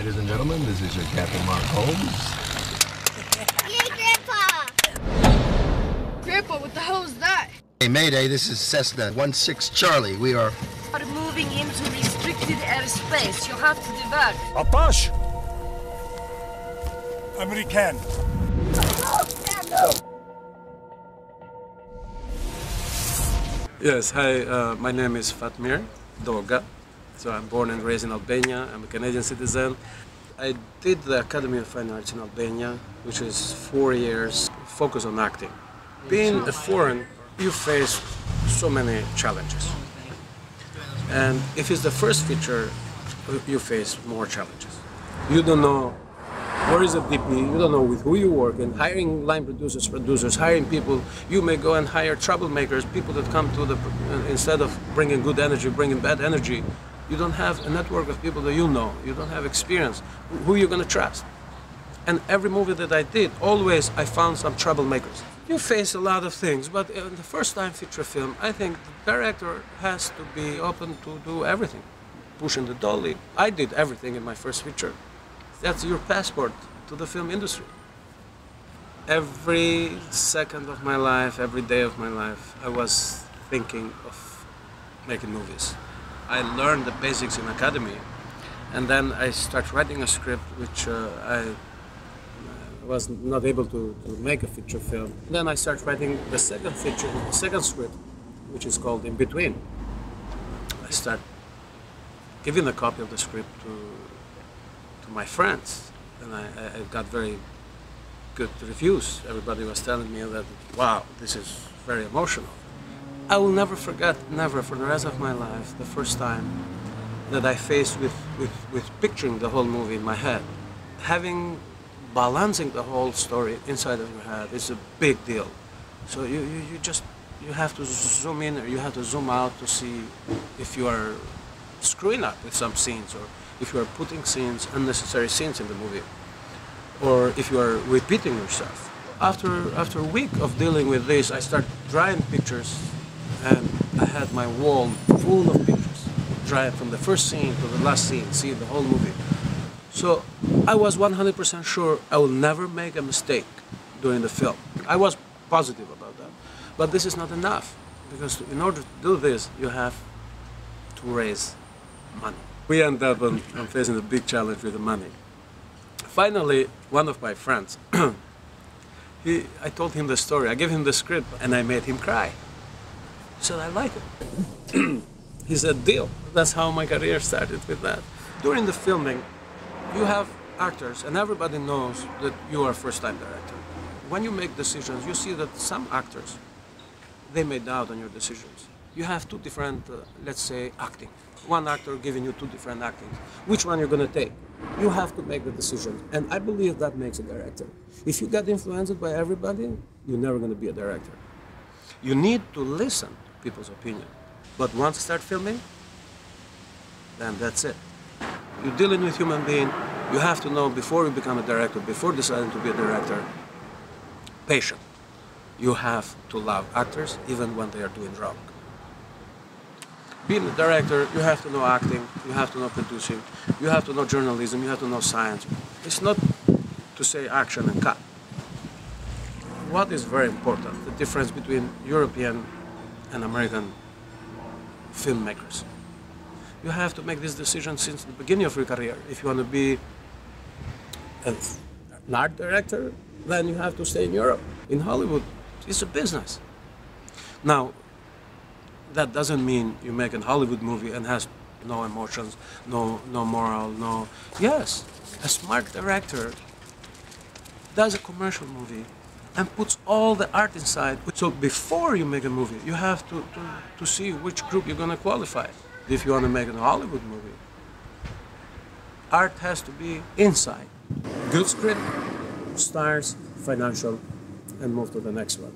Ladies and gentlemen, this is your Captain Mark Holmes. Yay, Grandpa! Grandpa, what the hell is that? Hey, Mayday, this is Cessna 1-6 Charlie. We are... are moving into restricted airspace. You have to divert. Apache! American. Yes, hi, uh, my name is Fatmir Doga. So I'm born and raised in Albania. I'm a Canadian citizen. I did the Academy of Fine Arts in Albania, which is four years focus on acting. Being a foreign, you face so many challenges. And if it's the first feature, you face more challenges. You don't know where is the DP, you don't know with who you work, and hiring line producers, producers, hiring people, you may go and hire troublemakers, people that come to the, instead of bringing good energy, bringing bad energy. You don't have a network of people that you know, you don't have experience. Who are you going to trust? And every movie that I did, always I found some troublemakers. You face a lot of things, but in the first time feature film, I think the director has to be open to do everything. Pushing the dolly. I did everything in my first feature. That's your passport to the film industry. Every second of my life, every day of my life, I was thinking of making movies. I learned the basics in academy, and then I start writing a script which uh, I was not able to, to make a feature film. Then I start writing the second feature, the second script, which is called In Between. I start giving a copy of the script to, to my friends, and I, I got very good reviews. Everybody was telling me that, wow, this is very emotional. I will never forget, never for the rest of my life, the first time that I faced with, with, with picturing the whole movie in my head. Having balancing the whole story inside of your head is a big deal. So you, you, you just you have to zoom in or you have to zoom out to see if you are screwing up with some scenes or if you are putting scenes, unnecessary scenes in the movie, or if you are repeating yourself. After, after a week of dealing with this, I start drawing pictures and I had my wall full of pictures, drawing from the first scene to the last scene, see the whole movie. So I was 100% sure I will never make a mistake during the film. I was positive about that. But this is not enough because in order to do this, you have to raise money. We end up on, on facing a big challenge with the money. Finally, one of my friends, he, I told him the story. I gave him the script and I made him cry. Said, I like it. he said, deal. That's how my career started with that. During the filming, you have actors, and everybody knows that you are a first-time director. When you make decisions, you see that some actors, they may doubt on your decisions. You have two different, uh, let's say, acting. One actor giving you two different actings. Which one you're going to take? You have to make the decision, and I believe that makes a director. If you get influenced by everybody, you're never going to be a director. You need to listen people's opinion. But once you start filming, then that's it. You're dealing with human being. You have to know before you become a director, before deciding to be a director, patient. You have to love actors even when they are doing wrong. Being a director, you have to know acting, you have to know producing, you have to know journalism, you have to know science. It's not to say action and cut. What is very important, the difference between European and American filmmakers you have to make this decision since the beginning of your career. If you want to be an art director, then you have to stay in Europe. In Hollywood, it's a business. Now, that doesn't mean you make a Hollywood movie and has no emotions, no, no moral, no... Yes, a smart director does a commercial movie and puts all the art inside. So before you make a movie, you have to, to, to see which group you're going to qualify if you want to make an Hollywood movie. Art has to be inside. Good script, stars, financial, and move to the next one.